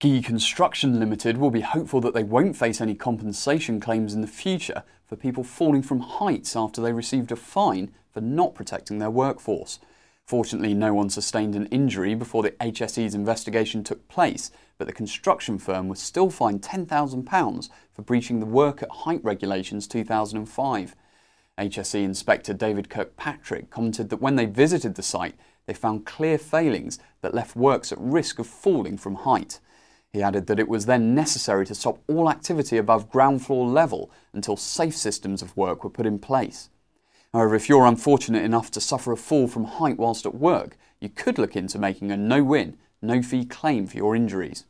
Gee Construction Limited will be hopeful that they won't face any compensation claims in the future for people falling from heights after they received a fine for not protecting their workforce. Fortunately, no one sustained an injury before the HSE's investigation took place, but the construction firm was still fined £10,000 for breaching the Work at Height Regulations 2005. HSE Inspector David Kirkpatrick commented that when they visited the site, they found clear failings that left works at risk of falling from height. He added that it was then necessary to stop all activity above ground floor level until safe systems of work were put in place. However, if you're unfortunate enough to suffer a fall from height whilst at work, you could look into making a no win, no fee claim for your injuries.